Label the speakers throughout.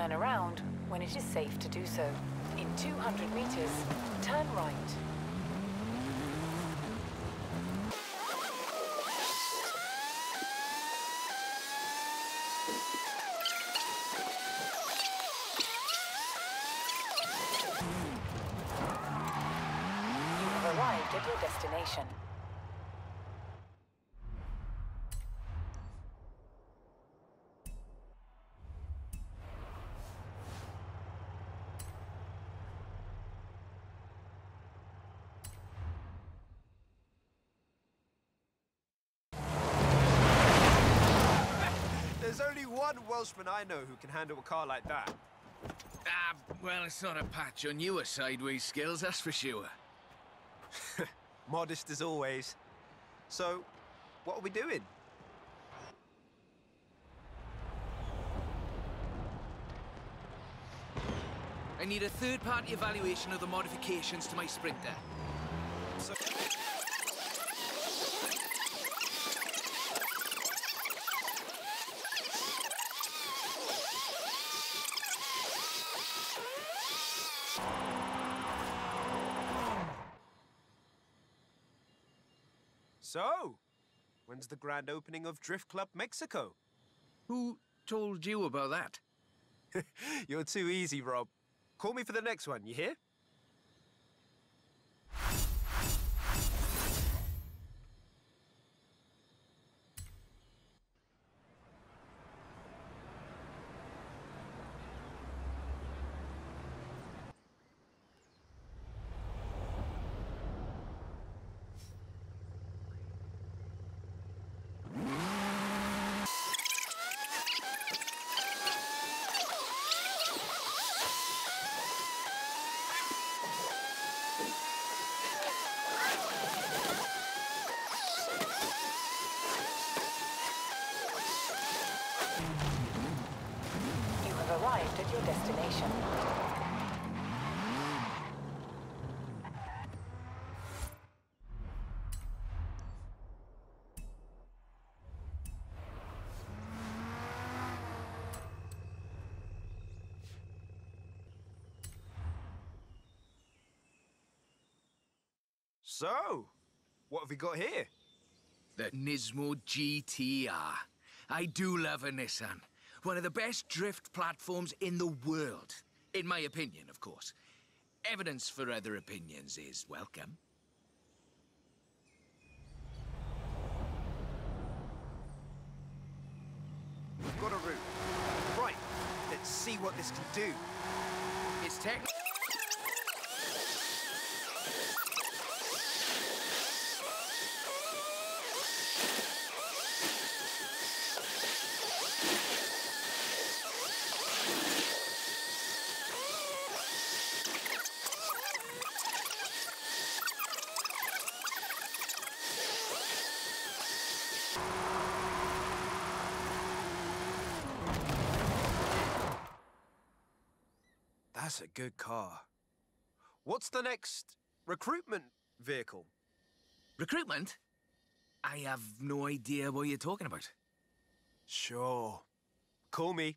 Speaker 1: turn around when it is safe to do so. In 200 meters, turn right. You have arrived at your destination.
Speaker 2: One Welshman I know who can handle a car like that.
Speaker 3: Ah, well, it's not a patch on your sideways skills, that's for sure.
Speaker 2: Modest as always. So, what are we doing?
Speaker 3: I need a third-party evaluation of the modifications to my Sprinter.
Speaker 2: So, when's the grand opening of Drift Club Mexico?
Speaker 3: Who told you about that?
Speaker 2: You're too easy, Rob. Call me for the next one, you hear?
Speaker 1: You have arrived at your destination.
Speaker 2: So, what have we got here?
Speaker 3: The Nismo GTR. I do love a Nissan. One of the best drift platforms in the world. In my opinion, of course. Evidence for other opinions is welcome.
Speaker 2: We've got a route. Right, let's see what this can do.
Speaker 3: It's tech...
Speaker 2: That's a good car. What's the next recruitment vehicle?
Speaker 3: Recruitment? I have no idea what you're talking about.
Speaker 2: Sure. Call me.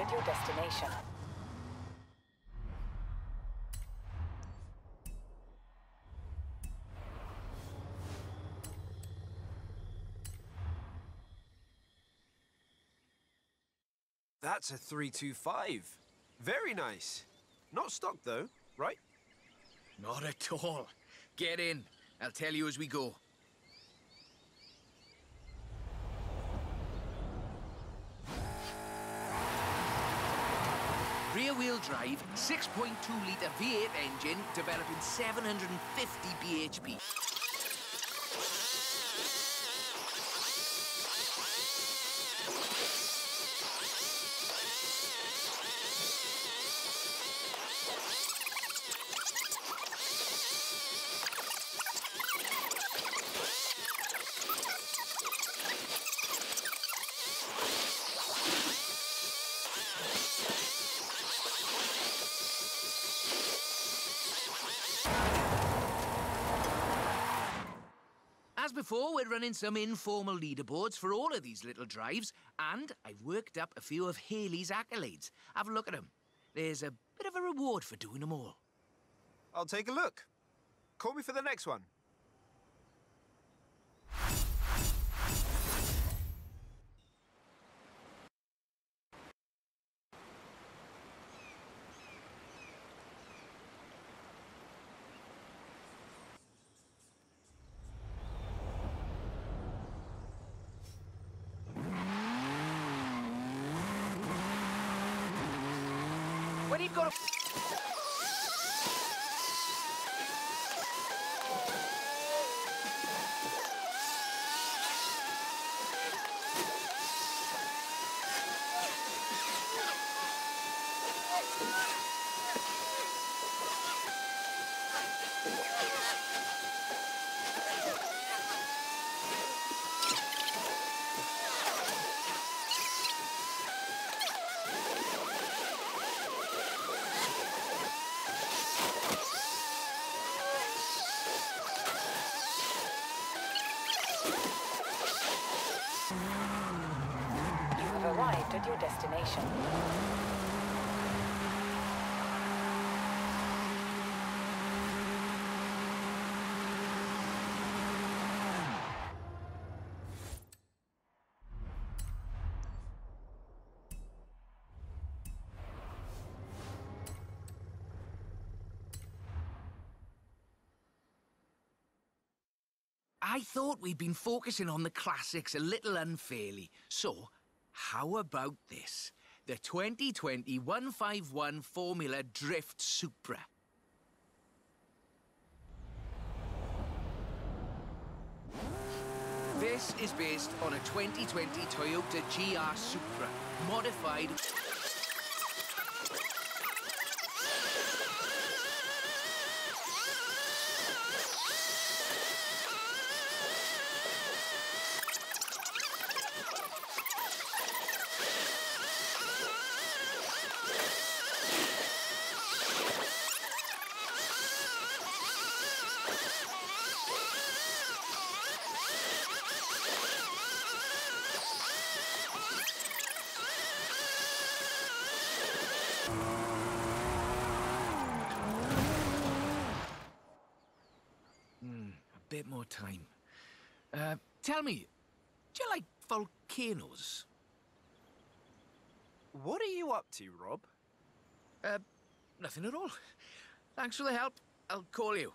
Speaker 1: Have arrived at your destination.
Speaker 2: That's a 325. Very nice. Not stock though, right?
Speaker 3: Not at all. Get in. I'll tell you as we go. Rear-wheel drive, 6.2-litre V8 engine developing 750 bhp. As before, we're running some informal leaderboards for all of these little drives, and I've worked up a few of Haley's accolades. Have a look at them. There's a bit of a reward for doing them all.
Speaker 2: I'll take a look. Call me for the next one.
Speaker 3: Got a...
Speaker 1: You have arrived at your destination.
Speaker 3: I thought we'd been focusing on the classics a little unfairly. So, how about this? The 2020 151 Formula Drift Supra. This is based on a 2020 Toyota GR Supra, modified tell me, do you like volcanoes?
Speaker 2: What are you up to, Rob?
Speaker 3: Uh, nothing at all. Thanks for the help. I'll call you.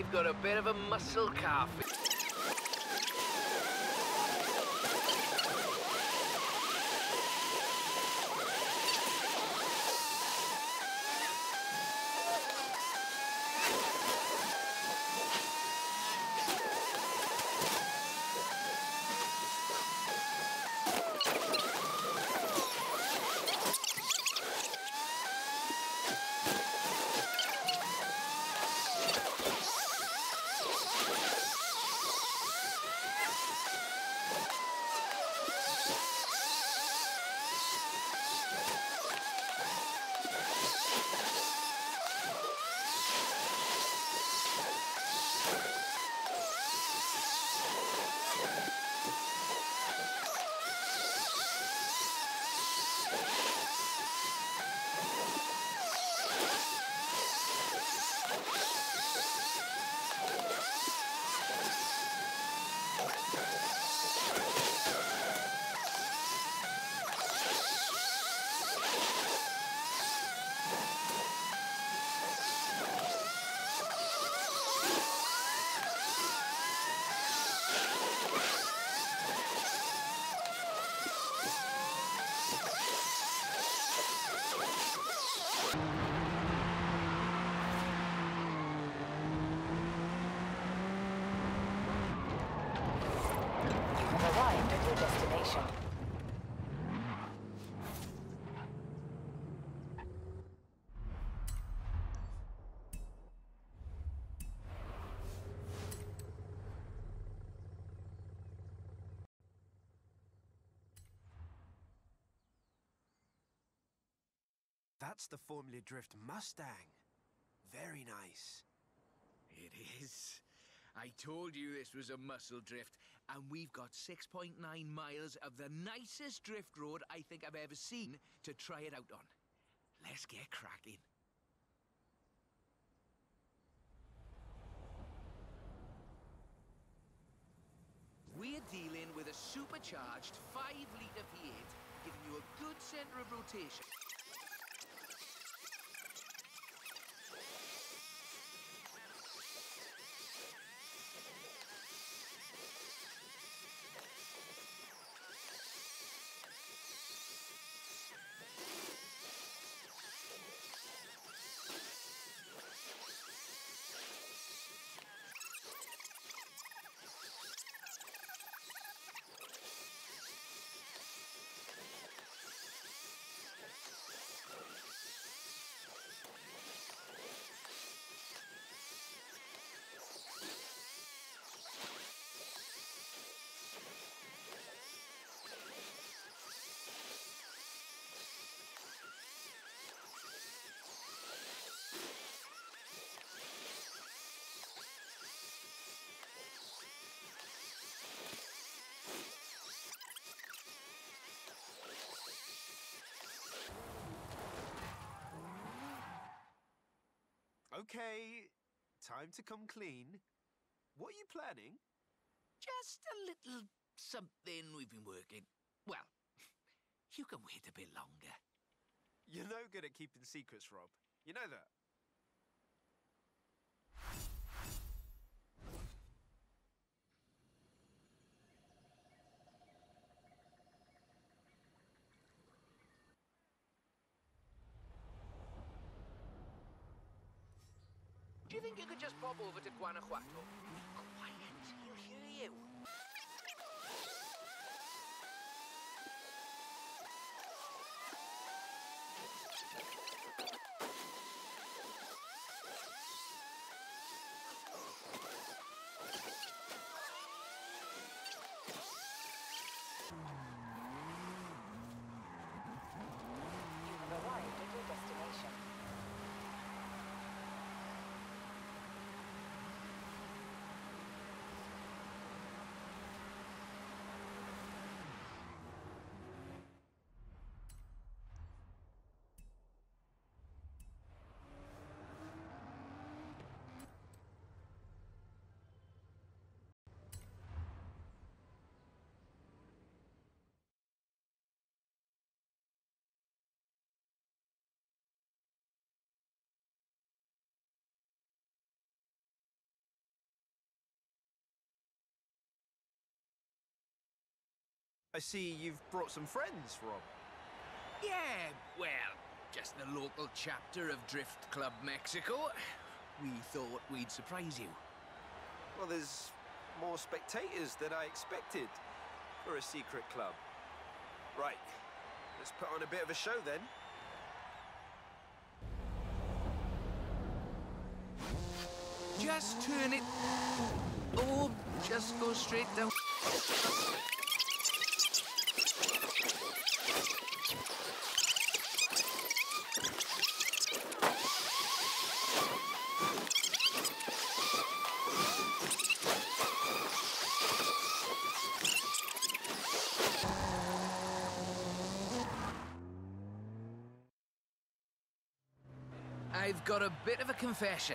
Speaker 3: I've got a bit of a muscle car.
Speaker 2: That's the Formula Drift Mustang. Very nice.
Speaker 3: It is. I told you this was a muscle drift, and we've got 6.9 miles of the nicest drift road I think I've ever seen to try it out on. Let's get cracking. We're dealing with a supercharged 5-litre V8, giving you a good centre of rotation.
Speaker 2: Okay, time to come clean. What are you planning?
Speaker 3: Just a little something we've been working. Well, you can wait a bit longer.
Speaker 2: You're no good at keeping secrets, Rob. You know that.
Speaker 3: Do you think you could just pop over to Guanajuato? Quiet, he'll hear you.
Speaker 1: You have arrived at your destination.
Speaker 2: I see you've brought some friends, Rob.
Speaker 3: Yeah, well, just the local chapter of Drift Club Mexico. We thought we'd surprise you.
Speaker 2: Well, there's more spectators than I expected for a secret club. Right, let's put on a bit of a show then.
Speaker 3: Just turn it. Oh, just go straight down. I've got a bit of a confession.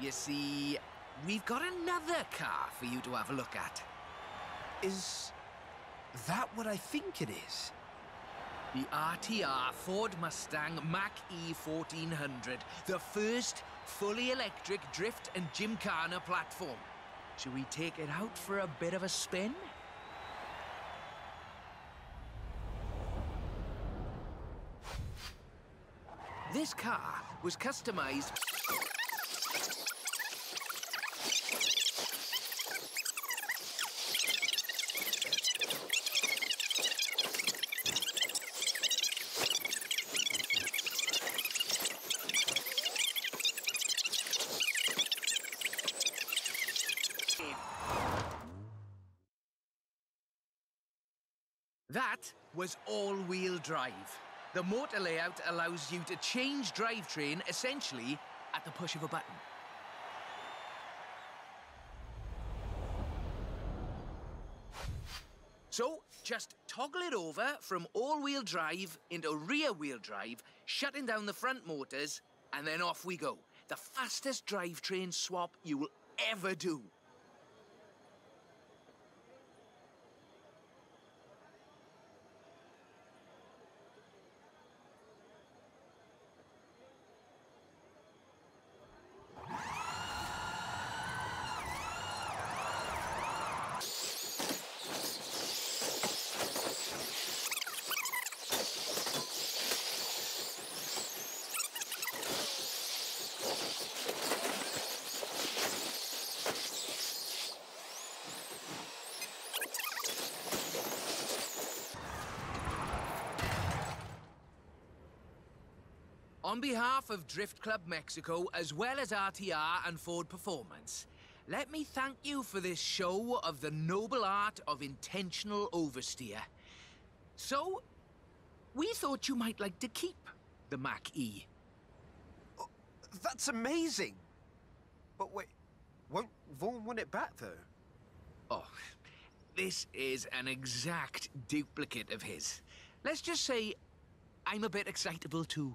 Speaker 3: You see, we've got another car for you to have a look at.
Speaker 2: Is that what I think it is?
Speaker 3: The RTR Ford Mustang Mach-E 1400, the first fully electric drift and gymkhana platform. Should we take it out for a bit of a spin? This car was customised... That was all-wheel drive. The motor layout allows you to change drivetrain essentially at the push of a button. So, just toggle it over from all-wheel drive into rear-wheel drive, shutting down the front motors, and then off we go. The fastest drivetrain swap you will ever do. On behalf of Drift Club Mexico, as well as RTR and Ford Performance, let me thank you for this show of the noble art of intentional oversteer. So, we thought you might like to keep the Mac E.
Speaker 2: Oh, that's amazing. But wait, won't Vaughn want it back, though?
Speaker 3: Oh, this is an exact duplicate of his. Let's just say I'm a bit excitable too.